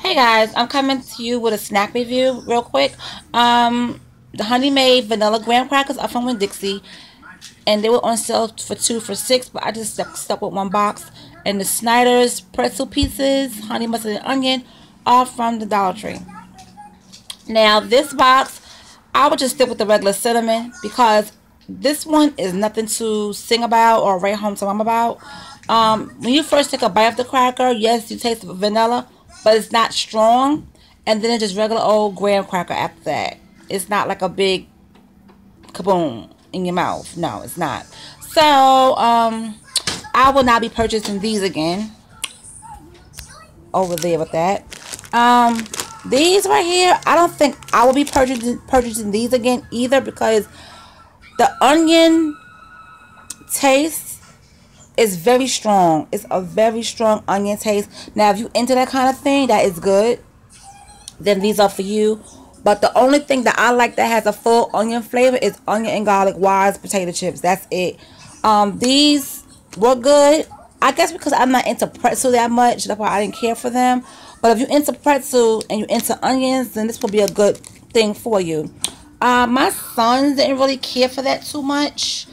Hey guys, I'm coming to you with a snack review real quick. Um, the Honey Maid Vanilla Graham Crackers are from Winn-Dixie. And they were on sale for two for six, but I just stuck, stuck with one box. And the Snyder's pretzel pieces, honey mustard and onion, are from the Dollar Tree. Now this box, I would just stick with the regular cinnamon because this one is nothing to sing about or write home to mom about. Um, when you first take a bite of the cracker, yes, you taste vanilla, but it's not strong. And then it's just regular old graham cracker after that. It's not like a big kaboom in your mouth. No, it's not. So, um, I will not be purchasing these again. Over there with that. Um, these right here, I don't think I will be purchasing purchasing these again either because the onion taste it's very strong. It's a very strong onion taste. Now, if you into that kind of thing, that is good. Then these are for you. But the only thing that I like that has a full onion flavor is onion and garlic wise potato chips. That's it. Um, these were good. I guess because I'm not into pretzel that much, that's why I didn't care for them. But if you're into pretzel and you're into onions, then this will be a good thing for you. Uh, my sons didn't really care for that too much.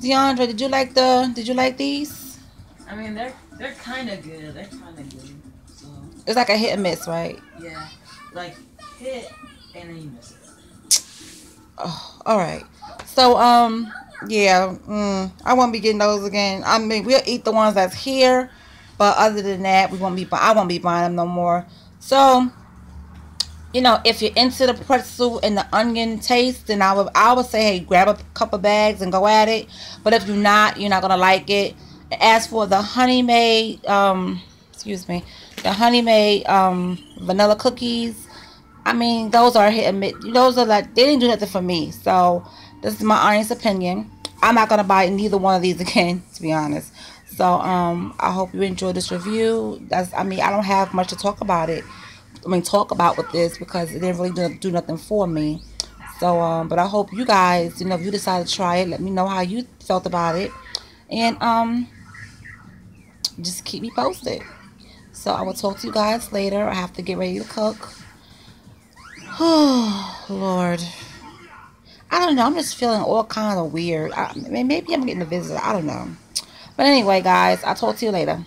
DeAndre, did you like the? Did you like these? I mean, they're they're kind of good. They're kind of good. So. It's like a hit and miss, right? Yeah, like hit and then you miss it. Oh, all right. So um, yeah, mm, I won't be getting those again. I mean, we'll eat the ones that's here, but other than that, we won't be. I won't be buying them no more. So you know, if you're into the pretzel and the onion taste, then I would I would say, hey, grab a couple bags and go at it. But if you're not, you're not gonna like it. As for the Honey Maid, um, excuse me, the Honey Maid um, vanilla cookies, I mean, those are hit and miss. Those are like they didn't do nothing for me. So this is my honest opinion. I'm not gonna buy neither one of these again, to be honest. So um, I hope you enjoyed this review. That's I mean, I don't have much to talk about it. I mean, talk about with this because it didn't really do, do nothing for me. So, um, but I hope you guys, you know, if you decide to try it, let me know how you felt about it. And, um, just keep me posted. So I will talk to you guys later. I have to get ready to cook. Oh, Lord. I don't know. I'm just feeling all kind of weird. I, maybe I'm getting a visitor. I don't know. But anyway, guys, I'll talk to you later.